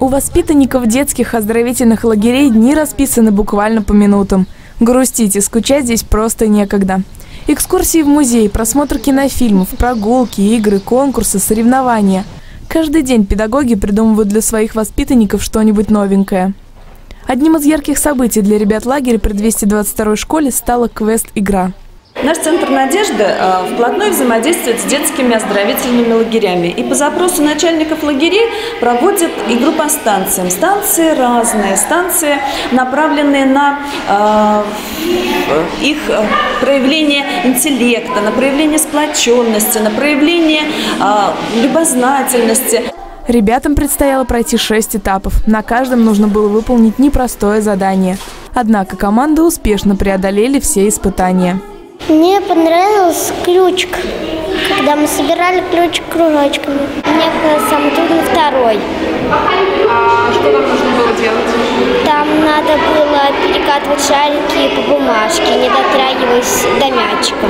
У воспитанников детских оздоровительных лагерей дни расписаны буквально по минутам. Грустить и скучать здесь просто некогда. Экскурсии в музей, просмотр кинофильмов, прогулки, игры, конкурсы, соревнования. Каждый день педагоги придумывают для своих воспитанников что-нибудь новенькое. Одним из ярких событий для ребят лагеря при 222 школе стала квест-игра. Наш центр «Надежда» э, вплотную взаимодействует с детскими оздоровительными лагерями. И по запросу начальников лагерей проводят игру по станциям. Станции разные, станции, направленные на э, их э, проявление интеллекта, на проявление сплоченности, на проявление э, любознательности. Ребятам предстояло пройти шесть этапов. На каждом нужно было выполнить непростое задание. Однако команды успешно преодолели все испытания. Мне понравился ключик, когда мы собирали ключик кружочками. Мне самый трудный второй. А что там нужно было делать? Там надо было перекатывать шарики по бумажке, не дотрагиваясь до мячика.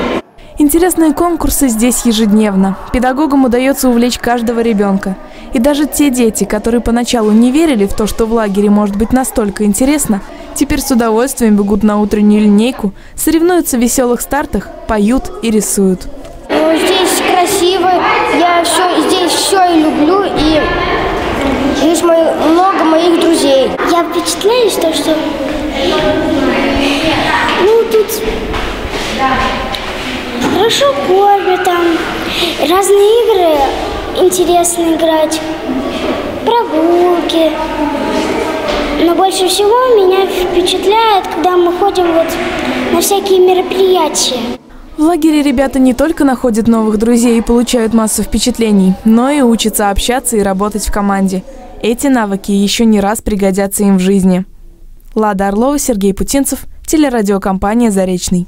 Интересные конкурсы здесь ежедневно. Педагогам удается увлечь каждого ребенка. И даже те дети, которые поначалу не верили в то, что в лагере может быть настолько интересно, теперь с удовольствием бегут на утреннюю линейку, соревнуются в веселых стартах, поют и рисуют. Ну, здесь красиво, я все, здесь все и люблю, и здесь мои, много моих друзей. Я впечатляюсь, то, что ну, тут хорошо кормят там, разные игры интересно играть, прогулки. Но больше всего меня впечатляет, когда мы ходим вот на всякие мероприятия. В лагере ребята не только находят новых друзей и получают массу впечатлений, но и учатся общаться и работать в команде. Эти навыки еще не раз пригодятся им в жизни. Лада Орлова, Сергей Путинцев, телерадиокомпания «Заречный».